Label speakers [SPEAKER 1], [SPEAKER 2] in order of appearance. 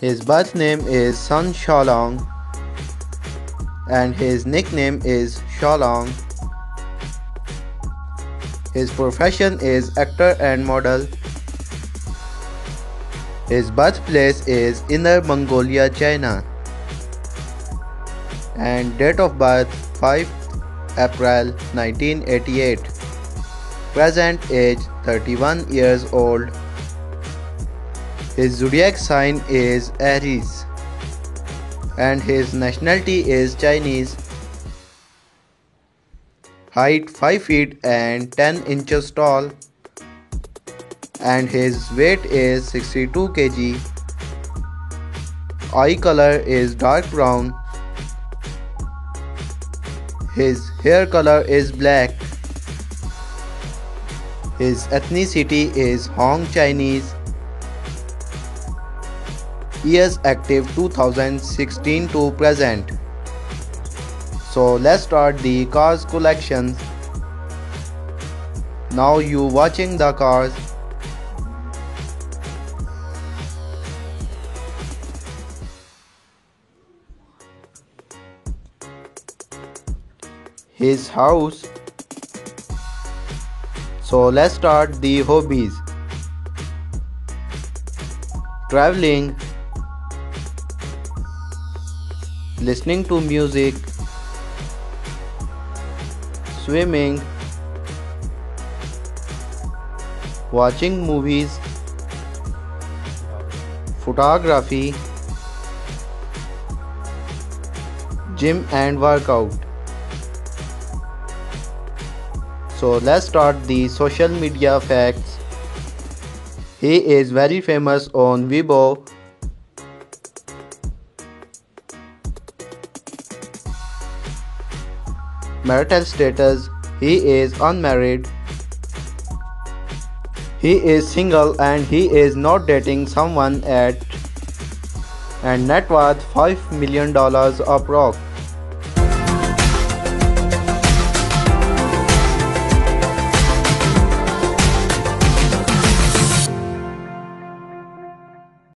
[SPEAKER 1] His birth name is Sun Shaolong and his nickname is Xiaolong. His profession is actor and model. His birthplace is Inner Mongolia, China. And date of birth 5 April 1988. Present age 31 years old. His zodiac sign is Aries and his nationality is Chinese. Height 5 feet and 10 inches tall and his weight is 62 kg. Eye color is dark brown. His hair color is black. His ethnicity is Han Chinese years active 2016 to present. So let's start the cars collection now you watching the cars. His house. So let's start the hobbies. Traveling listening to music, swimming, watching movies, photography, gym and workout. So let's start the social media facts. He is very famous on Weibo marital status he is unmarried he is single and he is not dating someone at and net worth 5 million dollars approx